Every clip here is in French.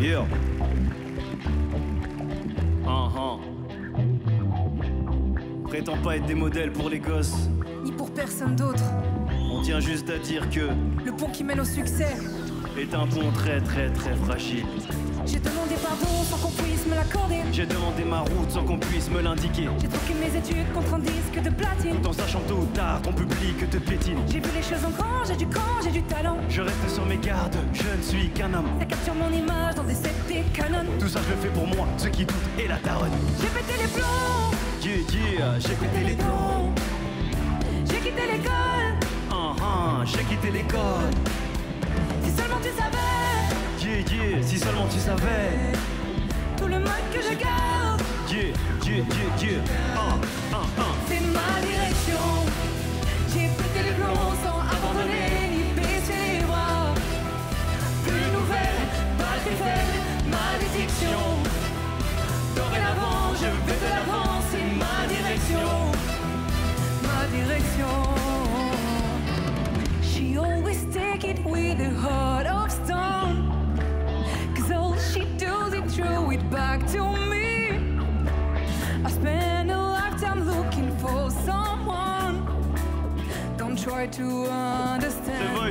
Yeah. Uh-huh. Prétends pas être des modèles pour les gosses. Ni pour personne d'autre. On tient juste à dire que Le pont qui mène au succès. est un pont très très très fragile. J'ai demandé pardon sans qu'on puisse me l'accorder. J'ai demandé ma route sans qu'on puisse me l'indiquer. J'ai troqué mes études contre un disque de platine. Tout en sachant tôt ou tard ton public te piétine. J'ai vu les choses en grand, j'ai du cran, j'ai du talent. Je reste sur mes gardes, je ne suis qu'un homme. Ça capture mon image dans des sets canons. Tout ça je le fais pour moi, ceux qui doutent et la daronne. J'ai pété les plombs, Yeah yeah, j'ai pété les plombs. j'ai quitté l'école. Uh-huh, j'ai quitté l'école. Si seulement tu savais Yeah yeah, si seulement tu savais. tout le mal que je garde. Yeah yeah yeah yeah. Uh, uh. C'est ma direction. J'ai pété les plombs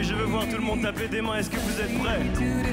je veux voir tout le monde taper des mains, est-ce que vous êtes prêts?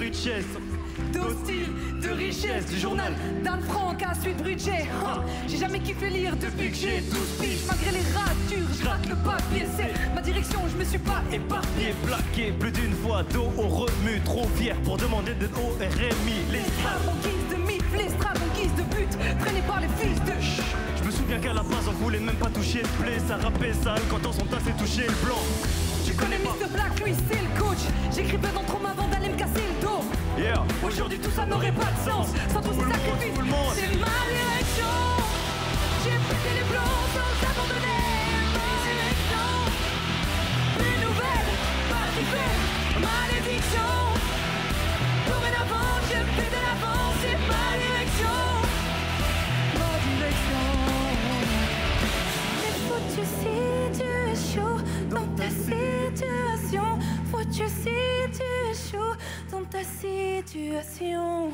Le de chaise, d'hostile, de richesse du journal d'Anne Frank à suite Bridget. Hein, J'ai jamais kiffé lire depuis que j'ai 12 piges. Malgré les ratures, je rate le papier. C'est ma direction, je me suis pas pied plaqué plus d'une fois, dos au remue, trop fier pour demander de au RMI. Les straps en guise de mif, les straps en guise de but, traînés par les fils de ch. Je me souviens qu'à la base on voulait même pas toucher le blé, ça rappait sale quand on s'en tassait toucher le blanc. Connais Mr. Black, lui c'est le coach. J'écrivais dans trop avant d'aller me casser le dos. Yeah, Aujourd'hui tout ça n'aurait pas de sens sans tous ces sacrifices. C'est ma direction. J'ai pété les plombs sans abandonner. Ma direction. Plus nouvelle, pas si faible, malédiction. Dorénavant, je fais de tu sais, tu es chaud dans ta situation.